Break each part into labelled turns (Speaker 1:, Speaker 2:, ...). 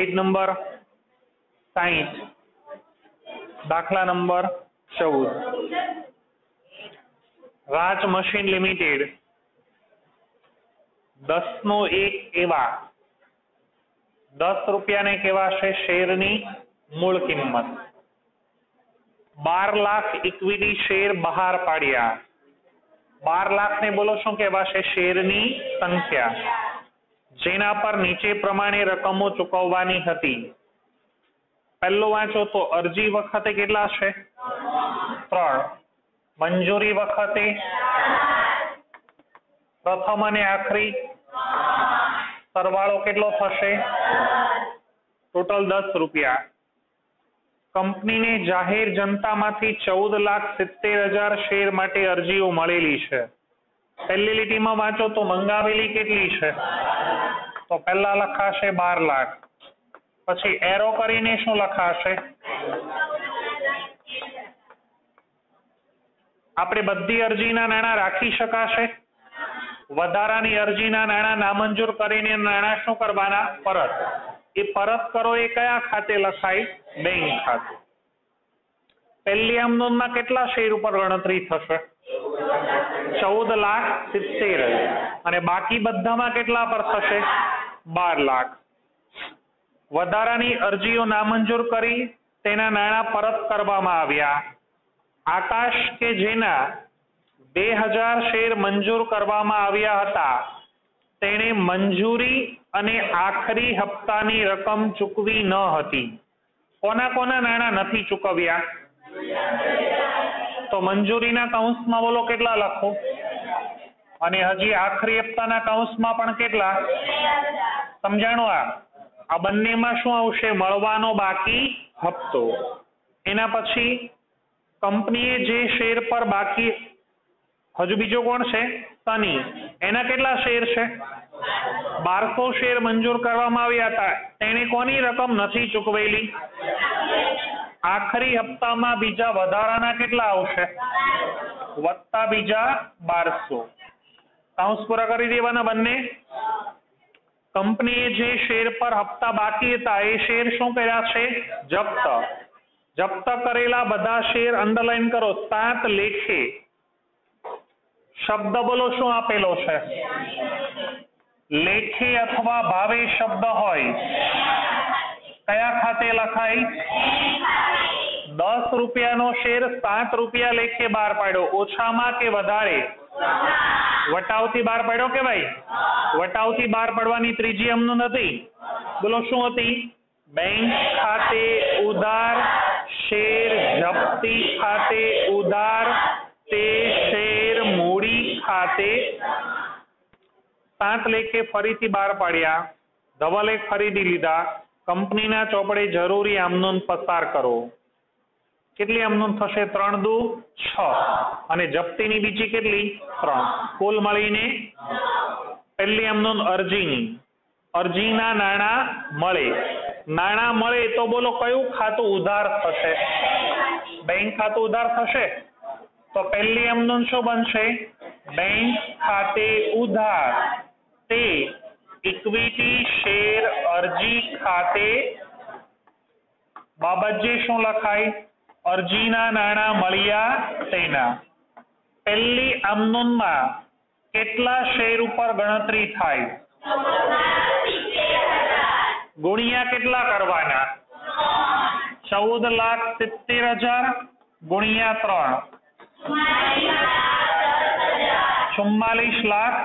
Speaker 1: Page number સાહીઠ દાખલા number ચૌદ રાજ મશીન લિમિટેડ દસ નો એક એવા દસ રૂપિયાને કહેવાશે શેરની મૂળ કિંમત બાર લાખ ઇક્વિટી શેર બહાર પાડ્યા બાર લાખ ને બોલો શું કહેવાશે શેરની સંખ્યા જેના પર નીચે પ્રમાણે રકમો ચૂકવવાની હતી. પહેલો વાંચો તો અરજી વખતે કેટલા છે? ત્રણ. મંજૂરી વખતે? પ્રથમ અને આખરી? સરવાળો કેટલો થશે? ટોટલ દસ રૂપિયા. કંપનીને જાહેર જનતામાંથી ચૌદ લાખ સિત્તેર હજાર શેર માટે અરજીઓ મળેલી છે. પહેલી લીટીમાં વાંચો તો મંગાવેલી કેટલી છે? તો પહેલા લખાશે બાર લાખ. પછી એરો કરીને શું લખાશે? આપણે બધી અરજીના નાણાં રાખી શકાશે? વધારાની અરજીના નાણાં નામંજૂર કરીને નાણાં શું કરવાના? પરત. એ પરત કરો એ કયા ખાતે લખાય? બેંક ખાતે. પહેલી આમદોનમાં કેટલા શેર ઉપર ગણતરી થશે? ચૌદ લાખ સિત્તેર અને બાકી બધામાં કેટલા પર થશે? બાર લાખ. વધારાની અરજીઓ નામંજૂર કરી તેના નાણાં પરત કરવામાં આવ્યા. આકાશ કે જેના બે હજાર શેર મંજૂર કરવામાં આવ્યા હતા, તેણે મંજૂરી અને આખરી હપ્તાની રકમ ચૂકવી ન હતી. કોના કોના નાણાં નથી ચૂકવ્યા? તો મંજૂરીના કૌંસમાં બોલો કેટલા લખો? અને હજી આખરી હપ્તાના કૌંસમાં પણ કેટલા? સમજાણું આ? આ બંનેમાં શું આવશે? મળવાનો બાકી હપ્તો. એના પછી કંપનીએ જે શેર પર બાકી, હજુ બીજો કોણ છે? સની. એના કેટલા શેર છે? બારસો શેર મંજૂર કરવામાં આવ્યા હતા. તેણે કોની રકમ નથી ચૂકવેલી? આખરી હપ્તામાં બીજા વધારાના કેટલા આવશે? વત્તા બીજા બારસો. કાઉન્સ પૂરા કરી દેવાના બંને? કંપનીએ જે શેર પર હપ્તા બાકી હતા, એ શેર શું કર્યા છે? જપ્ત. જપ્ત કરેલા બધા શેર અંડરલાઈન કરો. સાત લેખે. શબ્દ બોલો, શું આપેલો છે? લેખે અથવા ભાવે શબ્દ હોય. કયા ખાતે લખાય દસ રૂપિયાનો શેર સાત રૂપિયા લેખે બહાર પાડ્યો ઓછામાં કે વધારે વટાવથી બહાર પાડ્યો કે ભાઈ વટાવથી બહાર પાડવાની ત્રીજી અમનું નથી બોલો શું હતી બેંક ખાતે ઉધાર શેર જપ્તી ખાતે ઉધાર તે શેર મૂડી ખાતે સાત લેખે ફરીથી બહાર પાડ્યા ધવલે ખરીદી લીધા કંપનીના ચોપડે જરૂરી આમનોન પસાર કરો. કેટલી આમનોન થશે? ત્રણ દુ છ. અને જપ્તીની બીજી કેટલી? ત્રણ. કુલ મળીને પહેલી આમનોન અરજીની. અરજીના નાણાં મળે. નાણાં મળે તો બોલો કયું ખાતું ઉધાર થશે? બેંક ખાતું ઉધાર થશે? તો પહેલી આમનોન શું બનશે? બેંક ખાતે ઉધાર. તે ઇક્વિટી શેર અરજી ખાતે બાબજે શું લખાય? અરજીના નાણાં મળ્યા તેના. પહેલી અમનુનમાં કેટલા શેર ઉપર ગણતરી થાય? ગુણ્યા કેટલા કરવાના? ચૌદ લાખ સિત્તેર હજાર ગુણ્યા ત્રણ. ચુમ્માલીસ લાખ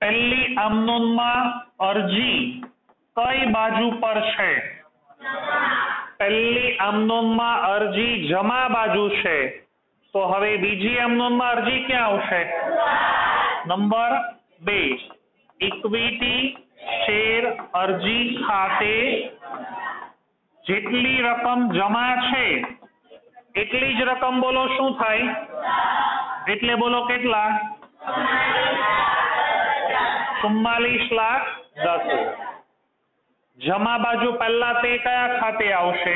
Speaker 1: પહેલી આમનોંધમાં અરજી કઈ બાજુ પર છે? પહેલી માં અરજી જમા બાજુ છે. તો હવે બીજી આમનોંધમાં અરજી ક્યાં આવશે? નંબર બે, ઇક્વિટી શેર અરજી ખાતે જેટલી રકમ જમા છે, એટલી જ રકમ બોલો શું થાય? એટલે બોલો કેટલા? ચુમ્માલીસ લાખ દસ જમા બાજુ પહેલા તે કયા ખાતે આવશે?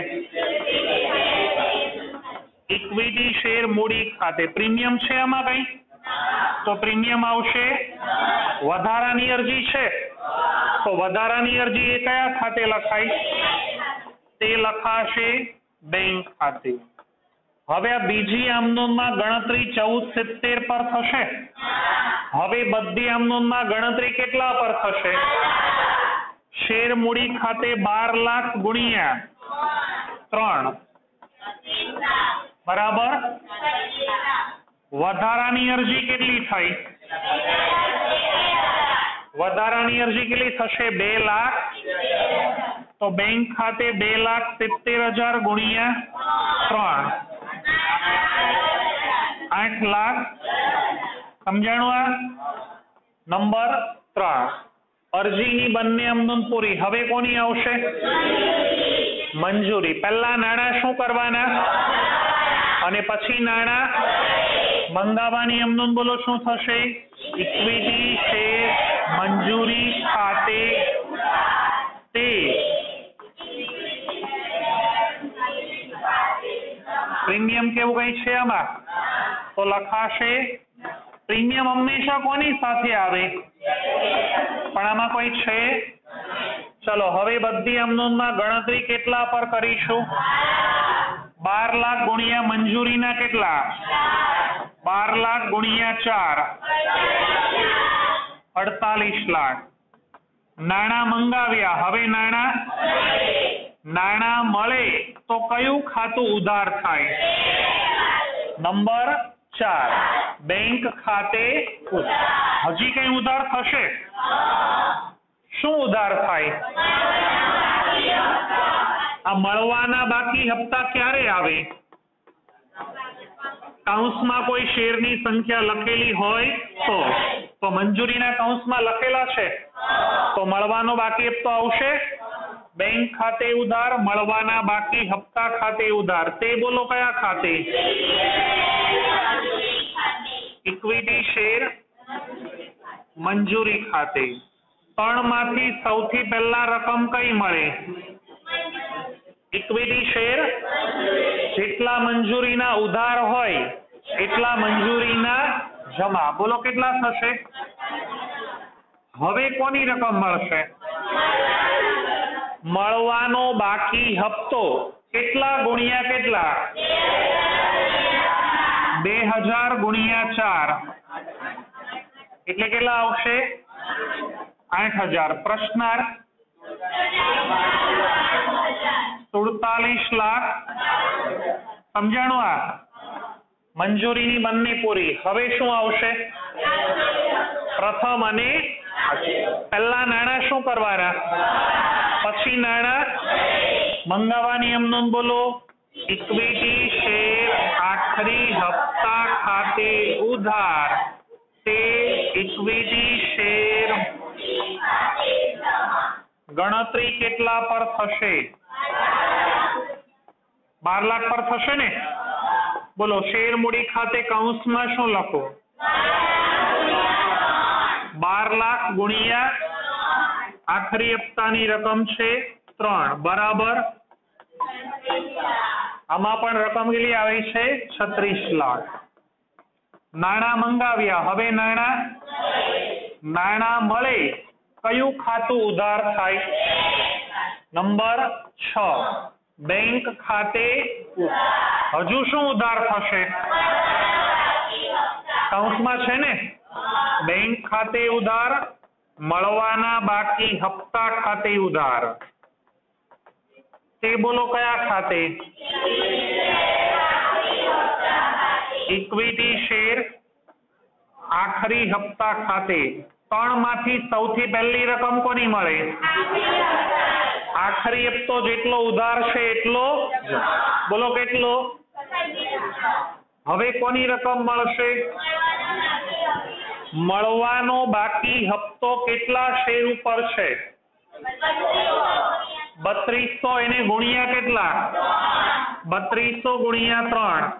Speaker 1: ઇક્વિટી શેર મૂડી ખાતે. પ્રીમિયમ છે આમાં કઈ? તો પ્રીમિયમ આવશે. વધારાની અરજી છે? તો વધારાની અરજી એ કયા ખાતે લખાય? તે લખાશે બેંક ખાતે. હવે આ બીજી આમનોંધમાં ગણતરી ચૌદ સિત્તેર પર થશે. હવે બધી આમનોંધમાં ગણતરી કેટલા પર થશે? શેર મૂડી ખાતે બાર લાખ ગુણ્યા ત્રણ. બરાબર? વધારાની અરજી કેટલી થઈ? વધારાની અરજી કેટલી થશે? બે લાખ. તો બેંક ખાતે બે લાખ સિત્તેર હજાર ગુણ્યા ત્રણ. આઠ લાખ. સમજાણું આ? નંબર ત્રણ. અરજીની બંને અમદુન પૂરી. હવે કોની આવશે? મંજૂરી. પહેલા નાણાં શું કરવાના? અને પછી નાણાં મંગાવવાની આમનોંધ બોલો, શું થશે? ઇક્વિટી શેર મંજૂરી ખાતે તે. પ્રીમિયમ કેવું કઈ છે આમાં? તો લખાશે પ્રીમિયમ હંમેશા કોની સાથે આવે? પણ આમાં કોઈ છે? ચલો, હવે બધી અમનોનમાં ગણતરી કેટલા પર કરીશું? બાર લાખ ગુણ્યા મંજૂરીના કેટલા? બાર લાખ ગુણ્યા ચાર. અડતાલીસ લાખ. નાણાં મંગાવ્યા. હવે નાણાં? નાણાં મળે તો કયું ખાતું ઉધાર થાય? નંબર ચાર. બેંક ખાતે. હજી કઈ ઉધાર થશે? શું ઉધાર થાય? આ મળવાના બાકી હપ્તા ક્યારે આવે? કૌંસમાં કોઈ શેરની સંખ્યા લખેલી હોય તો? તો મંજૂરીના કૌંસમાં લખેલા છે? તો મળવાનો બાકી હપ્તો આવશે? બેંક ખાતે ઉધાર, મળવાના બાકી હપ્તા ખાતે ઉધાર. તે બોલો કયા ખાતે? ઇક્વિટી શેર મંજૂરી ખાતે. ત્રણમાંથી સૌથી પહેલા રકમ કઈ મળે? Equity share? જેટલા મંજૂરીના ઉધાર હોય, એટલા મંજૂરીના જમા. બોલો કેટલા થશે? હવે કોની રકમ મળશે? મળવાનો બાકી હપ્તો કેટલા ગુણ્યા કેટલા? બે હજાર ગુણ્યા ચાર. એટલે કેટલા આવશે? આઠ હજાર પ્રશ્નાર્થ. સુડતાલીસ લાખ. સમજાણું આ? મંજૂરીની બંને પૂરી. હવે શું આવશે? પ્રથમ અને પહેલા નાણાં શું કરવાના? પછી નાણાં? મંગાવવાની એમ નોંધ બોલો. ઇક્વિટી આખરી હપ્તા ખાતે ઉધાર તે ઇક્વિટી શેર. ગણતરી કેટલા પર થશે? બાર લાખ પર થશે ને? બોલો, શેર મૂડી ખાતે કૌંસમાં શું લખો? બાર લાખ ગુણ્યા આખરી હપ્તાની રકમ છે ત્રણ. બરાબર? આમાં પણ રકમ કેટલી આવી છે? છત્રીસ લાખ. નાણા મંગાવ્યા. હવે નાણા? નાણાં મળે. કયું ખાતું ઉધાર થાય? નંબર છ. બેંક ખાતે હજુ શું ઉધાર થશે? કૌંસમાં છે ને? બેંક ખાતે ઉધાર, મળવાના બાકી હપ્તા ખાતે ઉધાર. બોલો કયા ખાતે? ઇક્વિટી શેર આખરી હપ્તા ખાતે. ત્રણમાંથી સૌથી પહેલી રકમ કોની મળે? આખરી હપ્તો જેટલો ઉધાર છે એટલો? બોલો કેટલો? હવે કોની રકમ મળશે? મળવાનો બાકી હપ્તો કેટલા શેર ઉપર છે? બત્રીસો એને ગુણ્યા કેટલા? બત્રીસો ગુણ્યા ત્રણ.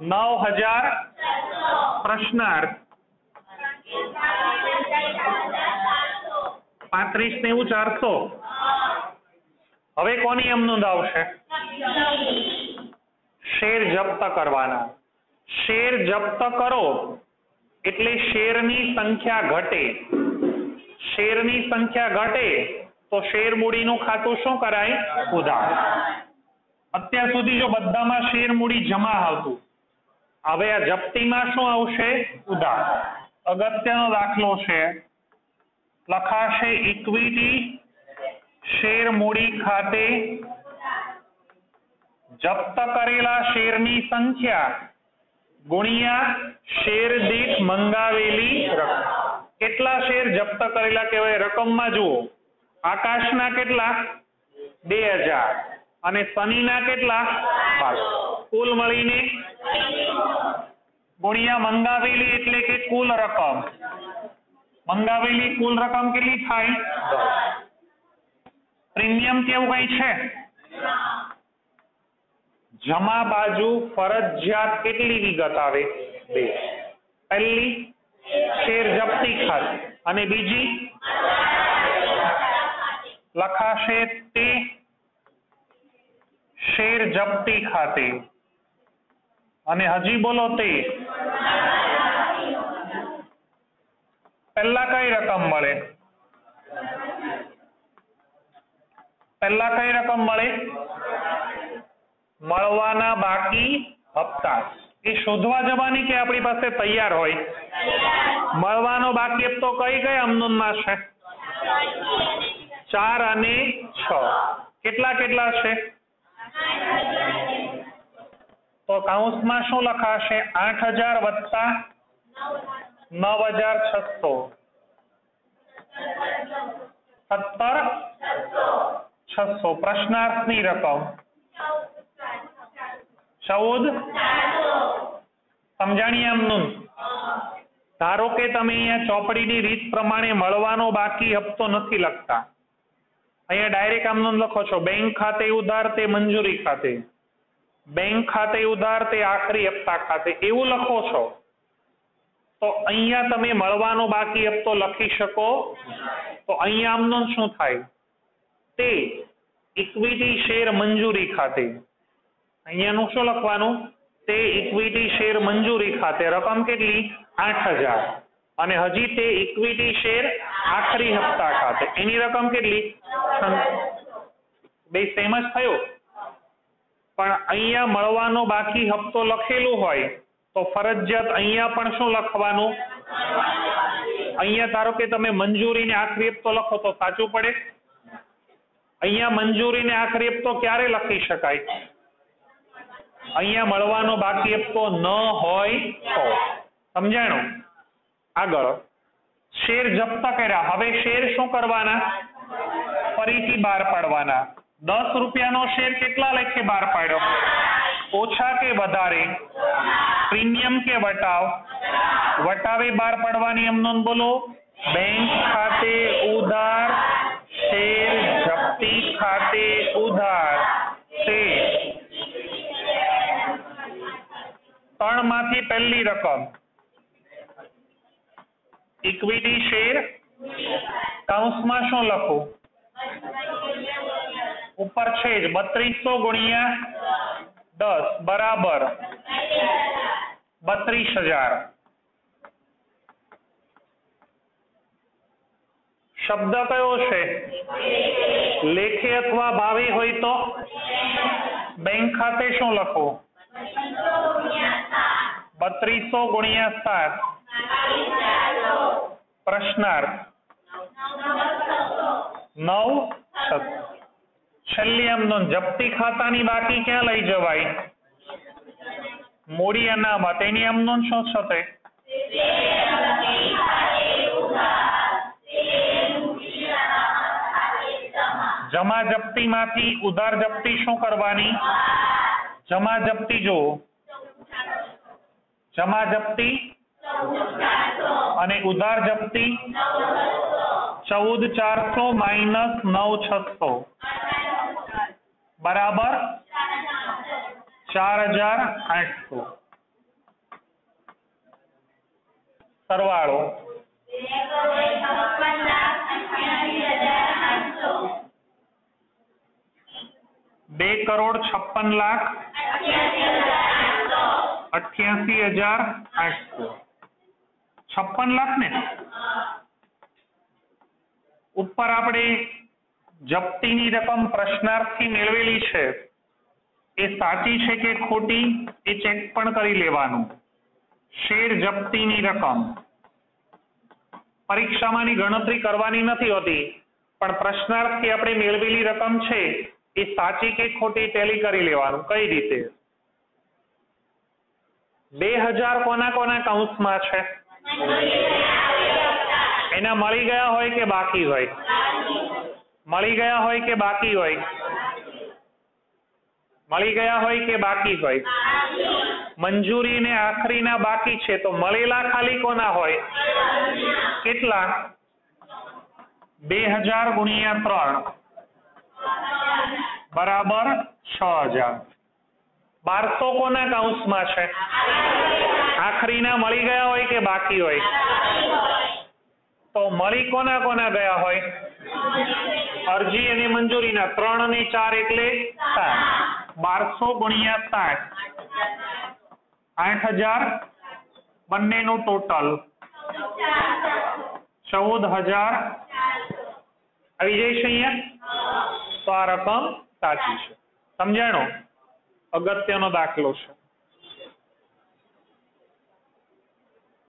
Speaker 1: નવ હજાર પ્રશ્નાર્થ. પાંત્રીસ નેવું ચારસો. હવે કોની એમ નોંધાવશે? શેર જપ્ત કરવાના. શેર જપ્ત કરો એટલે શેરની સંખ્યા ઘટે. શેરની સંખ્યા ઘટે તો શેર મૂડીનું ખાતું શું કરાય? ઉધાર. અત્યાર સુધી જો બધામાં શેર જમા આવતું, હવે આ જપ્તીમાં શું આવશે? ઉધાર. અગત્યનો દાખલો છે, લખાશે ઇક્વિટી શેર મૂડી ખાતે જપ્ત કરેલા શેરની સંખ્યા ગુણ્યા શેર દીઠ મંગાવેલી રકમ. કેટલા શેર જપ્ત કરેલા કહેવાય? રકમમાં જુઓ. આકાશના કેટલા? બે હજાર. અને શનિના કેટલા? બાર. કુલ મળીને ગુણ્યા મંગાવેલી એટલે કે કુલ રકમ. મંગાવેલી કુલ રકમ કેટલી થાય? પ્રીમિયમ કેવું કઈ છે? જમા બાજુ ફરજિયાત કેટલી વિગત આવે? બે. પહેલી, શેર જપ્તી ખાતે. અને બીજી? લખાશે તે શેર જપ્તી ખાતે. અને હજી બોલો તે. પહેલા કઈ રકમ મળે? પહેલા કઈ રકમ મળે? મળવાના બાકી હપ્તા. એ શોધવા જવાની કે આપણી પાસે તૈયાર હોય? મળવાનો બાકી હપ્તો કઈ કઈ અમનૂનમાં છે? ચાર અને છ. કેટલા કેટલા છે તો કાઉન્સમાં શું લખાશે? આઠ હજાર વત્તા નવ હજાર છસો. સત્તર છસો. પ્રશ્નાર્થની રકમ. ચૌદ. સમજાણી એમનું? ધારો કે તમે અહીંયા ચોપડીની રીત પ્રમાણે મળવાનો બાકી હપ્તો નથી લખતા. અહીંયા ડાયરેક્ટ આમનું લખો છો. બેંક ખાતે ઉધાર તે મંજૂરી ખાતે. બેંક ખાતે ઉધાર તે આખરી હપ્તા ખાતે. એવું લખો છો. તો અહીંયા તમે મળવાનો બાકી હપ્તો લખી શકો. તો અહીંયા આમનું શું થાય? તે ઇક્વિટી શેર મંજૂરી ખાતે. અહીંયાનું શું લખવાનું? તે ઇક્વિટી શેર મંજૂરી ખાતે. રકમ કેટલી? આઠ હજાર. અને હજી તે ઇક્વિટી શેર આખરી હપ્તા ખાતે. એની રકમ કેટલી? બે સેમ જ થયો. પણ અહીંયા મળવાનો બાકી હપ્તો લખેલું હોય તો ફરજિયાત અહીંયા પણ શું લખવાનું? અહીંયા ધારો કે તમે મંજૂરીને આખરી હપ્તો લખો તો સાચું પડે? અહીંયા મંજૂરીને આખરી હપ્તો ક્યારે લખી શકાય? અહીંયા મળવાનો બાકી હપ્તો ન હોય તો. સમજાણું? આગળ. શેર જપ્ત કર્યા. હવે શેર શું કરવાના? ફરીથી બહાર પાડવાના? દસ રૂપિયાનો શેર કેટલા લેખે બહાર પાડ્યો? ઓછા કે વધારે? પ્રીમિયમ કે વટાવ? વટાવે બહાર પાડવાની એમ નોંધ બોલો? બેંક ખાતે ઉધાર, શેર, જપ્તી ખાતે ઉધાર, શેર. ત્રણમાંથી પહેલી રકમ. ઇક્વિટી શેર કાઉન્સમાં શું લખું? ઉપર છે જ બત્રીસો ગુણ્યા દસ, બરાબર. બત્રીસ હજાર. શબ્દ કયો છે? લેખે અથવા ભાવે હોય તો? બેંક ખાતે શું લખવું બત્રીસો ગુણ્યા સાત. પ્રશ્નાર્થ. નવ છસો છેલ્લી એમ જપ્તી ખાતાની બાકી ક્યાં લઈ જવાય? મૂડી અનામત એની એમ શું થશે? જમા જપ્તી માંથી ઉધાર જપ્તી શું કરવાની? જમા જપ્તી જો જમા જપ્તી અને ઉધાર જપ્તી ચૌદ ચારસો માઇનસ નવ છસો. બરાબર ચાર હજાર આઠસો સરવાળો બે કરોડ છપ્પન લાખ અઠ્યાસી હજાર આઠસો છપ્પન લાખ ને ઉપર આપણે જપ્તીની રકમ પ્રશ્નાર્થી મેળવેલી છે. એ સાચી છે કે ખોટી? એ ચેક પણ કરી લેવાનું. શેર જપ્તીની રકમ. પરીક્ષામાંની ગણતરી કરવાની નથી હોતી, પણ પ્રશ્નાર્થથી આપણે મેળવેલી રકમ છે, એ સાચી કે ખોટી ટેલી કરી લેવાનું, કઈ રીતે? બે હજાર કોના કોના કૌંસમાં છે? એના મળી ગયા હોય કે બાકી હોય? મળી ગયા હોય કે બાકી હોય? મળી ગયા હોય કે બાકી હોય? મંજૂરી ને આખરીના બાકી છે, તો મળેલા ખાલી કોના હોય? કેટલા? બે હજાર ગુણ્યા ત્રણ. બરાબર છ હજાર. બારસો કોના કાઉન્સમાં છે? આખરીના મળી ગયા હોય કે બાકી હોય? તો મળી કોના કોના ગયા હોય? અરજી અને મંજૂરીના ત્રણ અને ચાર એટલે સાત. બારસો ગુણ્યા સાત. આઠ હજાર બંનેનું ટોટલ. ચૌદ હજાર. આવી જઈશ અહીંયા? તો આ રકમ સાચી છે. સમજાણો? અગત્યનો દાખલો છે.